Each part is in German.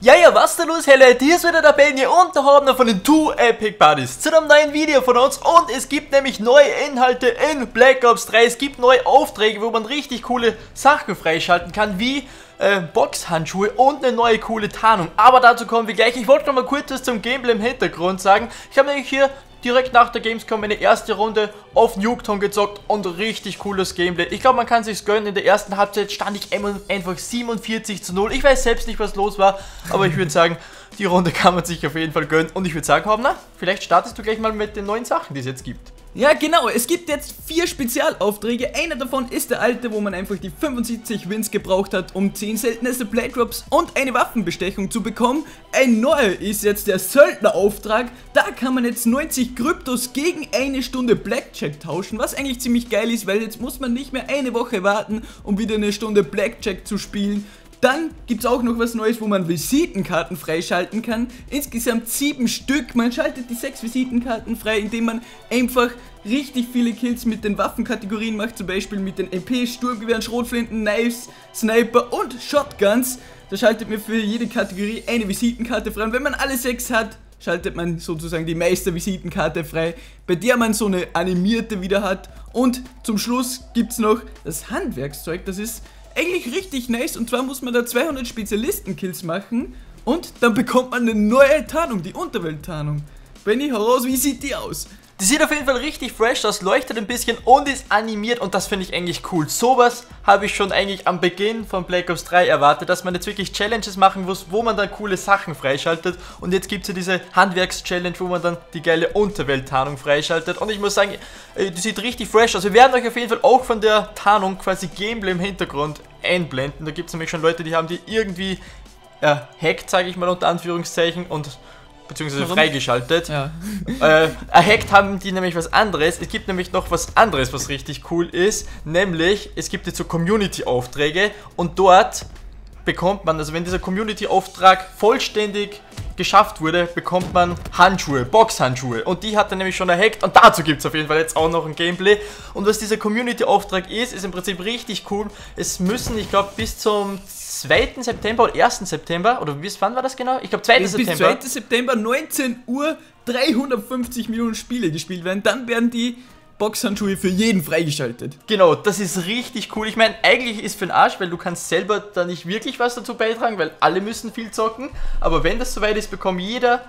Ja, ja, was da los, Helle? Hier ist wieder der Benny und der Hauptner von den Two Epic Buddies zu einem neuen Video von uns und es gibt nämlich neue Inhalte in Black Ops 3. Es gibt neue Aufträge, wo man richtig coole Sachen freischalten kann, wie äh, Boxhandschuhe und eine neue coole Tarnung. Aber dazu kommen wir gleich. Ich wollte noch mal kurz was zum Gameplay im Hintergrund sagen. Ich habe nämlich hier direkt nach der Gamescom meine erste Runde auf Nuketown gezockt und richtig cooles Gameplay. Ich glaube, man kann sich's gönnen. In der ersten Halbzeit stand ich einfach 47 zu 0. Ich weiß selbst nicht, was los war, aber ich würde sagen, die Runde kann man sich auf jeden Fall gönnen. Und ich würde sagen, Hobner, vielleicht startest du gleich mal mit den neuen Sachen, die es jetzt gibt. Ja, genau. Es gibt jetzt vier Spezialaufträge. Einer davon ist der alte, wo man einfach die 75 Wins gebraucht hat, um 10 seltenste Playdrops und eine Waffenbestechung zu bekommen. Ein neuer ist jetzt der Söldnerauftrag. Da kann man jetzt 90 Kryptos gegen eine Stunde Blackjack tauschen, was eigentlich ziemlich geil ist, weil jetzt muss man nicht mehr eine Woche warten, um wieder eine Stunde Blackjack zu spielen. Dann gibt es auch noch was Neues, wo man Visitenkarten freischalten kann. Insgesamt sieben Stück. Man schaltet die sechs Visitenkarten frei, indem man einfach richtig viele Kills mit den Waffenkategorien macht. Zum Beispiel mit den MP, Sturmgewehren, Schrotflinten, Knives, Sniper und Shotguns. Da schaltet man für jede Kategorie eine Visitenkarte frei. Und wenn man alle sechs hat, schaltet man sozusagen die Meister-Visitenkarte frei, bei der man so eine animierte wieder hat. Und zum Schluss gibt es noch das Handwerkszeug. Das ist eigentlich richtig nice. Und zwar muss man da 200 Spezialisten-Kills machen und dann bekommt man eine neue Tarnung, die Unterwelt-Tarnung. Benny, heraus, wie sieht die aus? Die sieht auf jeden Fall richtig fresh aus, leuchtet ein bisschen und ist animiert und das finde ich eigentlich cool. Sowas habe ich schon eigentlich am Beginn von Black Ops 3 erwartet, dass man jetzt wirklich Challenges machen muss, wo man dann coole Sachen freischaltet und jetzt gibt es ja diese Handwerks-Challenge, wo man dann die geile Unterwelt-Tarnung freischaltet und ich muss sagen, äh, die sieht richtig fresh aus. Wir werden euch auf jeden Fall auch von der Tarnung quasi Gameplay im Hintergrund einblenden. Da gibt es nämlich schon Leute, die haben die irgendwie äh, hackt, sage ich mal unter Anführungszeichen und beziehungsweise Warum? freigeschaltet. Ja. Äh, erhackt haben die nämlich was anderes. Es gibt nämlich noch was anderes, was richtig cool ist. Nämlich, es gibt jetzt so Community-Aufträge und dort bekommt man, also wenn dieser Community-Auftrag vollständig geschafft wurde, bekommt man Handschuhe, Boxhandschuhe. Und die hat er nämlich schon erhackt. Und dazu gibt es auf jeden Fall jetzt auch noch ein Gameplay. Und was dieser Community-Auftrag ist, ist im Prinzip richtig cool. Es müssen, ich glaube, bis zum 2. September oder 1. September, oder bis wann war das genau? Ich glaube 2. Bis September. Bis 2. September, 19 Uhr, 350 Millionen Spiele gespielt werden. Dann werden die Boxhandschuhe für jeden freigeschaltet. Genau, das ist richtig cool. Ich meine, eigentlich ist für den Arsch, weil du kannst selber da nicht wirklich was dazu beitragen, weil alle müssen viel zocken. Aber wenn das soweit ist, bekommt jeder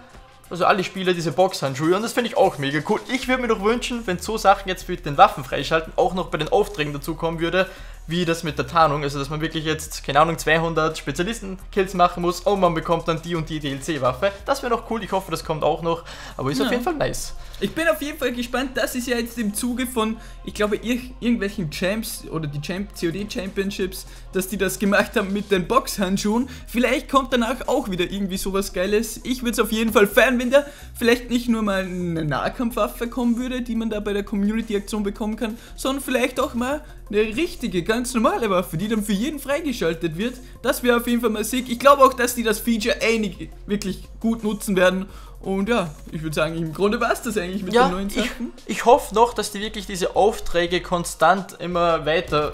also alle Spieler diese Boxhandschuhe und das finde ich auch mega cool. Ich würde mir doch wünschen, wenn so Sachen jetzt für den Waffen freischalten auch noch bei den Aufträgen dazu kommen würde, wie das mit der Tarnung, also dass man wirklich jetzt, keine Ahnung, 200 Spezialisten-Kills machen muss und man bekommt dann die und die DLC-Waffe. Das wäre noch cool, ich hoffe, das kommt auch noch, aber ist ja. auf jeden Fall nice. Ich bin auf jeden Fall gespannt, das ist ja jetzt im Zuge von, ich glaube, ir irgendwelchen Champs oder die Champ COD Championships, dass die das gemacht haben mit den Boxhandschuhen. Vielleicht kommt danach auch wieder irgendwie sowas Geiles. Ich würde es auf jeden Fall feiern, wenn da vielleicht nicht nur mal eine Nahkampfwaffe kommen würde, die man da bei der Community-Aktion bekommen kann, sondern vielleicht auch mal eine richtige, ganz normale Waffe, die dann für jeden freigeschaltet wird. Das wäre auf jeden Fall mal sick. Ich glaube auch, dass die das Feature einig wirklich gut nutzen werden und ja, ich würde sagen, im Grunde war es das eigentlich mit ja, den neuen Sachen. Ich, ich hoffe noch, dass die wirklich diese Aufträge konstant immer weiter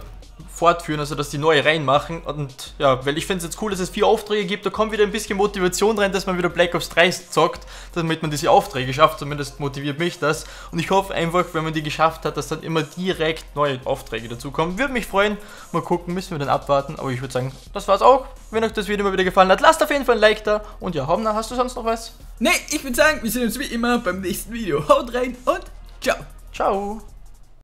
fortführen, also dass die neue reinmachen. Und ja, weil ich finde es jetzt cool, dass es vier Aufträge gibt, da kommt wieder ein bisschen Motivation rein, dass man wieder Black Ops 3 zockt, damit man diese Aufträge schafft, zumindest motiviert mich das. Und ich hoffe einfach, wenn man die geschafft hat, dass dann immer direkt neue Aufträge dazu kommen. Würde mich freuen, mal gucken, müssen wir dann abwarten, aber ich würde sagen, das war's auch. Wenn euch das Video mal wieder gefallen hat, lasst auf jeden Fall ein Like da. Und ja, Homna, hast du sonst noch was? Ne, ich würde sagen, wir sehen uns wie immer beim nächsten Video. Haut rein und ciao. Ciao.